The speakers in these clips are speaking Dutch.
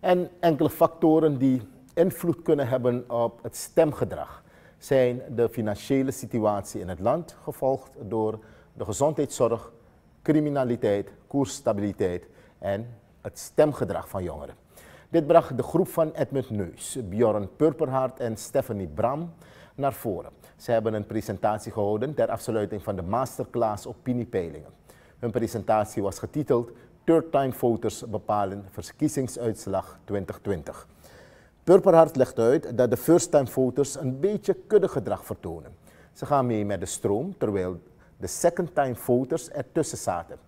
En enkele factoren die invloed kunnen hebben op het stemgedrag zijn de financiële situatie in het land, gevolgd door de gezondheidszorg, criminaliteit, koersstabiliteit en het stemgedrag van jongeren. Dit bracht de groep van Edmund Neus, Bjorn Purperhart en Stephanie Bram naar voren. Ze hebben een presentatie gehouden ter afsluiting van de masterclass opiniepeilingen. Hun presentatie was getiteld Third Time Voters bepalen verkiezingsuitslag 2020. Purperhart legt uit dat de first time voters een beetje kuddegedrag vertonen. Ze gaan mee met de stroom, terwijl de second time voters ertussen zaten.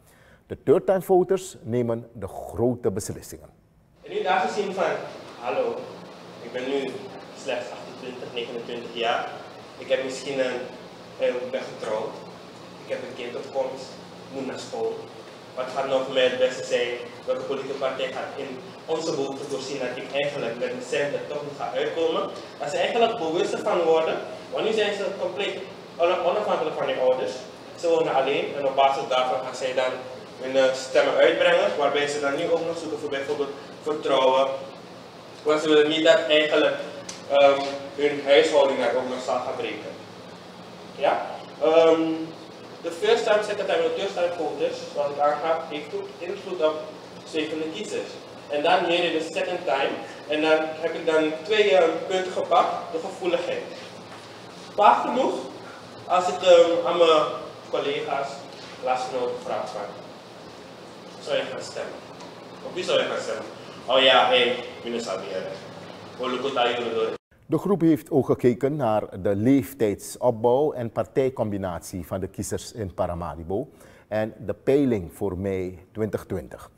De third time voters nemen de grote beslissingen. En nu daar gezien van, hallo, ik ben nu slechts 28, 29 jaar. Ik heb misschien een, ik ben getrouwd. Ik heb een kind op komst, moet naar school. Wat gaat nou voor mij het beste zijn? Welke politieke partij gaat in onze behoefte voorzien dat ik eigenlijk met mijn centen toch niet ga uitkomen? Dat ze eigenlijk bewust van worden, want nu zijn ze compleet onafhankelijk van hun ouders. Ze wonen alleen en op basis daarvan gaan zij dan hun eh, stemmen uitbrengen, waarbij ze dan nu ook nog zoeken voor bijvoorbeeld vertrouwen. Want ze willen niet dat eigenlijk um, hun huishouding daar ook nog zal gaan breken. Ja? Um, de first time secretary en de voters, zoals ik aangaf, heeft ook invloed op zwevende kiezers. En dan hier in de second time, en dan heb ik dan twee uh, punten gepakt, de gevoeligheid. Vaak genoeg, als ik um, aan mijn collega's, klasgenoten vraag van, zou je gaan stemmen? Op wie zou je gaan stemmen? Oh ja, hé, hey, meneer Sabier. De groep heeft ook gekeken naar de leeftijdsopbouw en partijcombinatie van de kiezers in Paramaribo en de peiling voor mei 2020.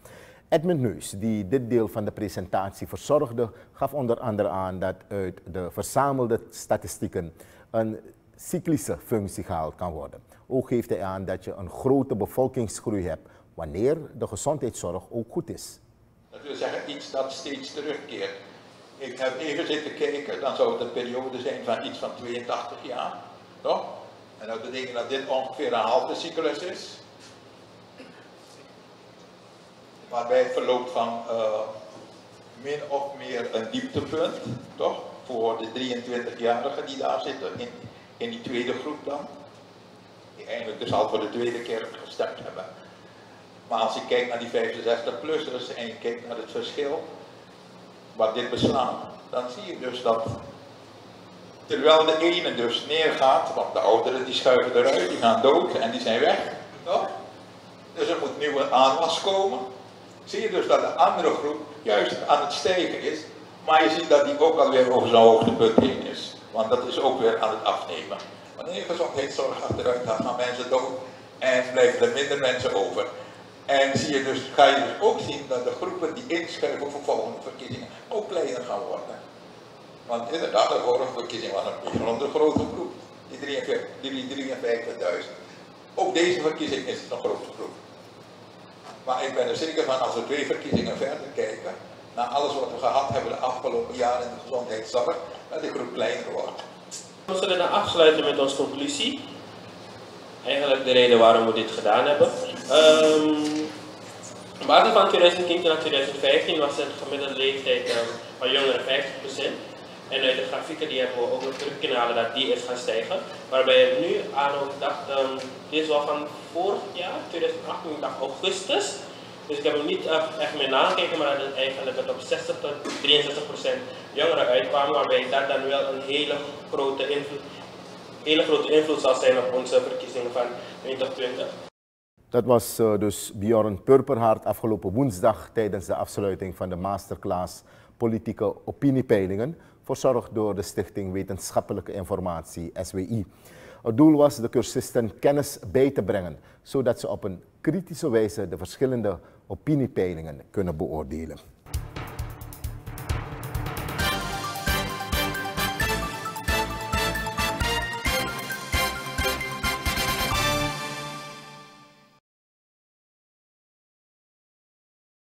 Edmund Neus, die dit deel van de presentatie verzorgde, gaf onder andere aan dat uit de verzamelde statistieken een cyclische functie gehaald kan worden. Ook geeft hij aan dat je een grote bevolkingsgroei hebt wanneer de gezondheidszorg ook goed is. Dat wil zeggen iets dat steeds terugkeert. Ik heb even zitten kijken, dan zou het een periode zijn van iets van 82 jaar. Toch? En dat betekent dat dit ongeveer een halve cyclus is. Waarbij het verloopt van uh, min of meer een dieptepunt, toch? Voor de 23-jarigen die daar zitten, in, in die tweede groep dan. Die eigenlijk dus al voor de tweede keer gestemd hebben. Maar als je kijkt naar die 65-plussers en je kijkt naar het verschil, wat dit beslaat, dan zie je dus dat terwijl de ene dus neergaat, want de ouderen die schuiven eruit, die gaan dood en die zijn weg, toch? Dus er moet nieuwe aanwas komen. Zie je dus dat de andere groep juist aan het stijgen is, maar je ziet dat die ook alweer over zijn hoogtepunt heen is. Want dat is ook weer aan het afnemen. Wanneer je gezondheidszorg achteruit gaat, gaan mensen dood en blijven er minder mensen over. En zie je dus, ga je dus ook zien dat de groepen die inschrijven voor volgende verkiezingen ook kleiner gaan worden. Want inderdaad, de vorige verkiezing was een bijzonder grote groep, die 53.000. Ook deze verkiezing is een grote groep. Maar ik ben er zeker van, als we twee verkiezingen verder kijken, naar alles wat we gehad hebben de afgelopen jaren in de gezondheidszorg, dat die groep kleiner wordt. We zullen dan afsluiten met onze conclusie. Eigenlijk de reden waarom we dit gedaan hebben. Um, van 2010 naar 2015 was de gemiddelde leeftijd um, van jongeren 50%. En uit de grafieken die hebben we ook nog terug kunnen halen dat die is gaan stijgen. Waarbij je nu aan ook dacht, um, dit is wel van vorig jaar, 2018, ik dacht augustus. Dus ik heb hem niet echt meer nagekeken, maar dat het eigenlijk dat op 60 tot 63% jongeren uitkwamen, waarbij dat dan wel een hele grote hele grote invloed zal zijn op onze verkiezingen van 2020. Dat was uh, dus Bjorn Purperhart afgelopen woensdag tijdens de afsluiting van de masterclass Politieke Opiniepeilingen, verzorgd door de Stichting Wetenschappelijke Informatie, SWI. Het doel was de cursisten kennis bij te brengen, zodat ze op een kritische wijze de verschillende opiniepeilingen kunnen beoordelen.